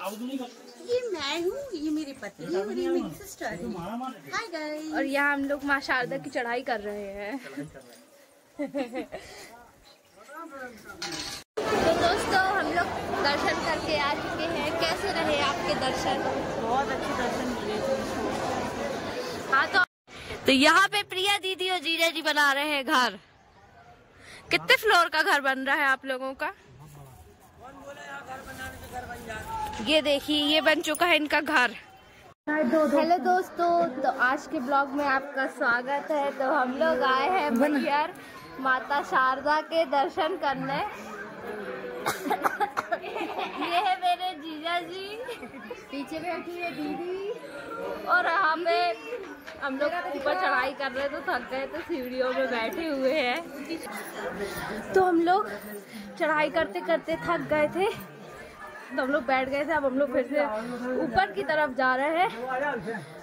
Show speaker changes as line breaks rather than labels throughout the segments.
ये मैं हूँ ये मेरे पति है और ये मेरी सिस्टर है। हाय गाइस
और यहाँ हम लोग माँ शारदा की चढ़ाई कर रहे हैं। तो दोस्तों हम लोग दर्शन करके आ चुके हैं। कैसे रहे आपके दर्शन?
बहुत अच्छे दर्शन मिले
हाँ तो तो यहाँ पे प्रिया दीदी और जीजा जी बना रहे हैं घर। कितने फ्लोर का घर बन रहा है आप लोगों का? ये देखिए ये बन चुका है इनका घर। हेलो दोस्तों तो आज के ब्लॉग में आपका स्वागत है। तो हम लोग आए हैं मैहर माता शारदा के दर्शन करने। ये है मेरे जीजा जी। पीछे बैठी है दीदी। और हमें हम लोग ऊपर चढ़ाई कर रहे तो थक गए तो सीढ़ियों में बैठे हुए हैं। तो हम लोग चढ़ाई करते करते थक गए थे। तो हम लोग बैठ गए थे अब हम लोग फिर से ऊपर की तरफ़ जा रहे हैं।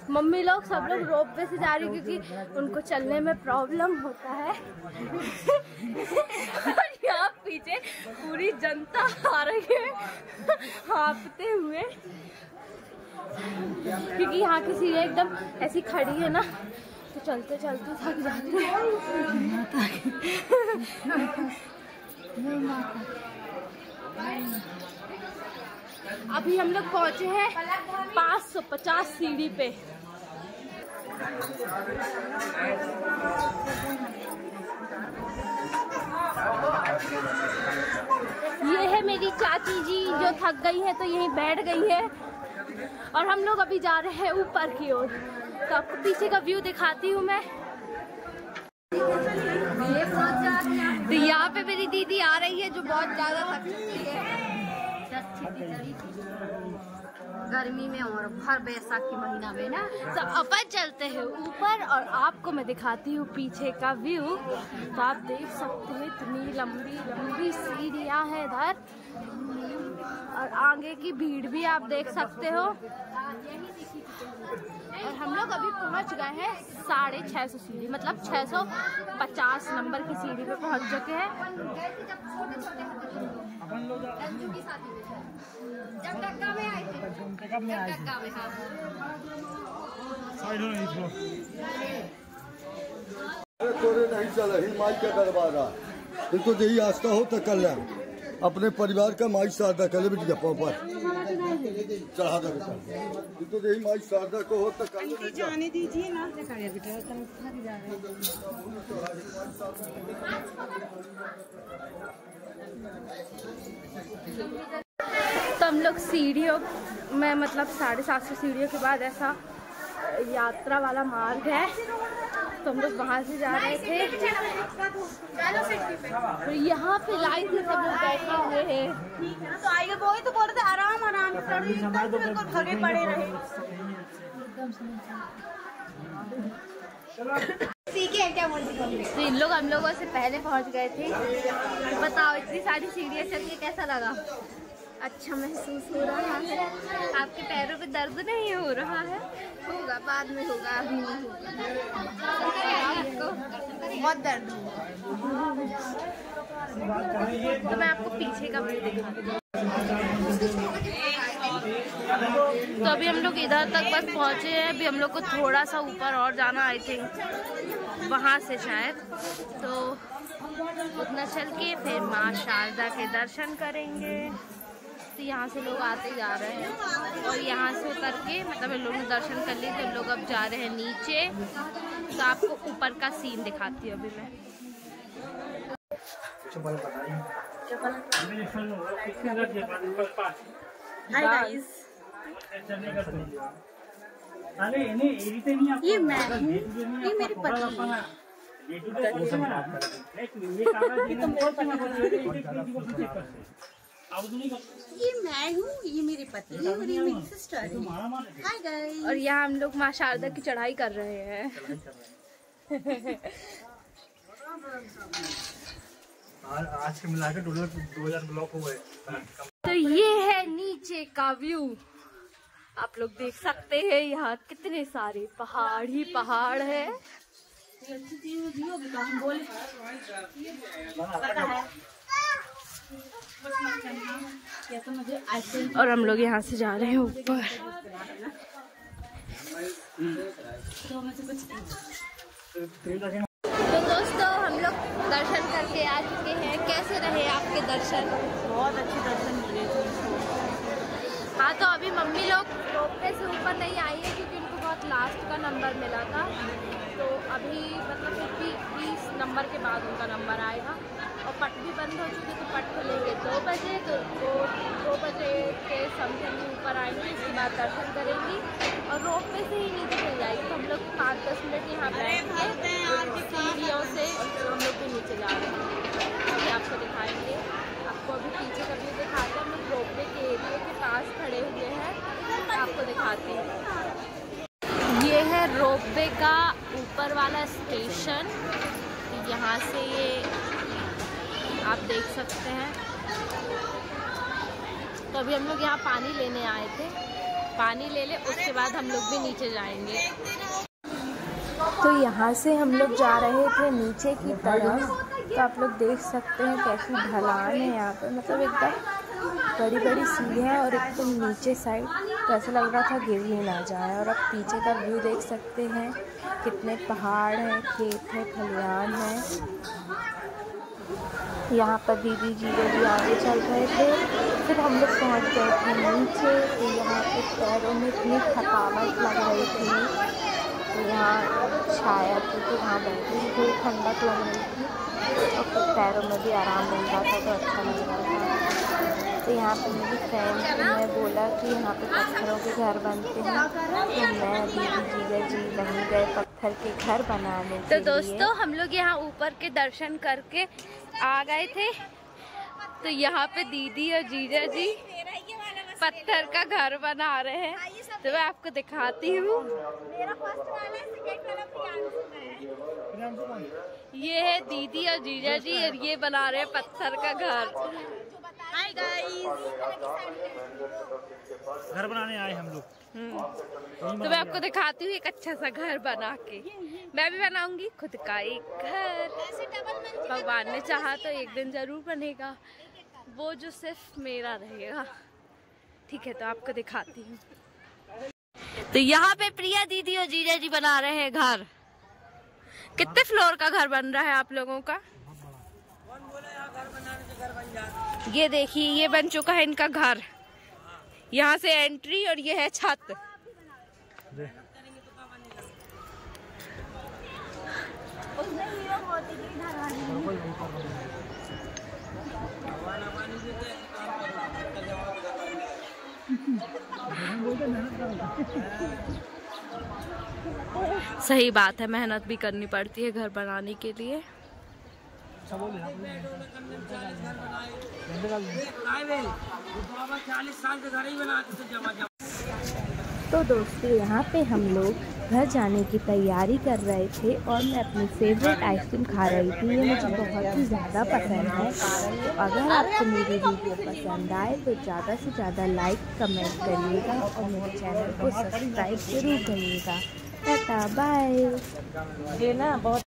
मम्मी लोग सब लोग रोप पे से जा रही क्योंकि उनको चलने में प्रॉब्लम होता है। और यहाँ पीछे पूरी जनता आ रही है हाँपते हुए। क्योंकि यहाँ की सीढ़ी एकदम ऐसी खड़ी है ना तो चलते चलते थक जाते हैं। अभी हम लोग पहुँचे हैं 550 सीढ़ी पे। ये है मेरी चाची जी, जो थक गई है तो यहीं बैठ गई है। और हम लोग अभी जा रहे हैं ऊपर की ओर। तो आपको पीछे का व्यू दिखाती हूँ मैं। तो यहाँ पे मेरी दीदी आ रही है, जो बहुत ज़्यादा थक चुकी है।
गर्मी में और हर बैसाखी महीना में ना।
तो अपन चलते हैं ऊपर और आपको मैं दिखाती हूँ पीछे का व्यू। तो आप देख सकते हैं इतनी लंबी लंबी सीढ़ियाँ है इधर। और आगे की भीड़ भी आप देख सकते हो। और हम लोग अभी पहुँच गए हैं साढ़े छः सौ सीढ़ी मतलब छः सौ पचास नंबर की सीढ़ी पे पहुँच चुके हैं।
हाँ
हो नहीं
चल रही माई का दरबारा इनको यही आस्था हो तो ले अपने परिवार का माई शारदा कर ले बेटिया पर चढ़ा दे बेटा। यही माई शारदा को हो तो
जाने दीजिए ना।
तो हम लोग सीढ़ियों में मतलब साढ़े सात सौ सीढ़ियों के बाद ऐसा यात्रा वाला मार्ग है। तो हम लोग वहाँ से जा रहे थे। तो यहाँ पे लाइन से सब लोग बैठे हुए हैं।
तो आइए वो तो बोल रहे थे आराम आराम। से से बिल्कुल खड़े पड़े रहे। सीखे क्या
तो इन लोग हम लोगों से पहले पहुँच गए थे। तो बताओ इतनी सारी सीढ़ियाँ चल के कैसा लगा? अच्छा महसूस हो रहा है। आपके पैरों पे दर्द नहीं हो रहा है? होगा बाद में होगा अभी नहीं होगा। आपको?
बहुत दर्द हुआ
तो मैं आपको पीछे का व्यू दिखाती तो अभी हम लोग इधर तक बस पहुँचे हैं। अभी हम लोग को थोड़ा सा ऊपर और जाना आई थिंक वहाँ से शायद। तो उतना चल के फिर माँ शारदा के दर्शन करेंगे। तो यहाँ से लोग आते जा रहे हैं। और यहाँ से उतर के मतलब इन लोगों ने दर्शन कर लिए तो लोग अब जा रहे हैं नीचे। तो आपको ऊपर का सीन दिखाती हूँ अभी मैं।
हाय गाइस ये मैं हूँ। ये मेरे पति ये मैं हूँ ये मेरे पति है और ये मेरी सिस्टर है। हाय गाइस
और यहाँ हम लोग माँ शारदा की चढ़ाई कर रहे हैं।
आज के मिलाकर टोटल दो हज़ार ब्लॉक हो गए
तो ये है नीचे का व्यू। आप लोग देख सकते हैं यहाँ कितने सारे पहाड़ ही पहाड़ है
या तो मुझे आइसक्रीम
और हम लोग यहाँ से जा रहे हैं ऊपर।
तो मुझे कुछ
तो दोस्तों हम लोग दर्शन करके आ चुके हैं। कैसे रहे आपके दर्शन?
बहुत अच्छे दर्शन मिले थे।
हाँ तो अभी मम्मी लोग रोपवे से ऊपर नहीं आई है क्योंकि उनको बहुत लास्ट का नंबर मिला था। तो अभी मतलब फिफ्टी बीस नंबर के बाद उनका नंबर आएगा। पट भी बंद हो चुकी तो पट खुलेंगे। दो बजे तो वो दो बजे के समथिंग ऊपर आएँगे उसके बाद दर्शन करेंगी। और रोपवे से ही नीचे चल जाएगी। तो हम लोग पाँच दस मिनट यहाँ बैठ के सीढ़ियों से हम लोग भी नीचे जा रहे हैं। अभी आपको दिखाएँगे। आपको अभी पीछे का व्यू दिखाते हैं। हम लोग रोपवे के एरिए के पास खड़े हुए हैं। आपको दिखाते हैं। ये है रोपवे का ऊपर वाला स्टेशन। यहाँ से ये आप देख सकते हैं। तो अभी हम लोग यहाँ पानी लेने आए थे। पानी ले ले, उसके बाद हम लोग भी नीचे जाएँगे। तो यहाँ से हम लोग जा रहे थे नीचे की तरफ़। तो आप लोग देख सकते हैं कैसी ढलान है यहाँ पर मतलब एकदम बड़ी बड़ी सीढ़ियाँ और एकदम नीचे साइड तो ऐसा लग रहा था गिर ही ना जाए। और अब पीछे का व्यू देख सकते हैं कितने पहाड़ हैं, खेत है खलिहान है। यहाँ पर दीदी जी भी आगे चल रहे थे, फिर हम लोग पहुँच गए थे नीचे तो यहाँ पे पैरों में इतनी थकावट लग रही थी। तो यहाँ छाया थी तो वहाँ बैठी थी, ठंडक लग रही थी, और फिर पैरों में भी आराम मिल रहा था तो अच्छा लग रहा था। तो यहाँ पर मेरी फ्रेंड ने बोला कि यहाँ पे पत्थरों के घर बनते हैं। तो मैं दीदी जीजा जी वहीं गए पत्थर के घर बनाने तो दोस्तों हम लोग यहाँ ऊपर के दर्शन करके आ गए थे। तो यहाँ पे दीदी और जीजा जी पत्थर का घर बना रहे हैं। तो मैं आपको दिखाती हूँ। ये है दीदी और जीजा जी और ये बना रहे हैं पत्थर का घर।
हाय गाइस
घर बनाने आए हम लोग।
हम्म। तो मैं आपको दिखाती हूँ एक अच्छा सा घर बना के। मैं भी बनाऊँगी। खुद का एक घर। भगवान ने चाहा तो एक दिन ज़रूर बनेगा। वो जो सिर्फ़ मेरा रहेगा। ठीक है तो आपको दिखाती हूँ। तो यहाँ पे प्रिया दीदी और जीजा जी बना रहे हैं घर। कितने फ्लोर का घर बन रहा है आप लोगों का? ये देखिए, ये बन चुका है इनका घर। यहाँ से एंट्री और ये है छत। सही बात है, मेहनत भी करनी पड़ती है घर बनाने के लिए। तो दोस्तों, यहाँ पे हम लोग घर जाने की तैयारी कर रहे थे और मैं अपनी फेवरेट आइसक्रीम खा रही थी। ये मुझे बहुत ही ज़्यादा पसंद है। तो अगर आपको मेरी वीडियो पसंद आए तो ज़्यादा से ज़्यादा लाइक कमेंट करिएगा और मेरे चैनल को सब्सक्राइब ज़रूर करिएगा। बाय
ये ना बहुत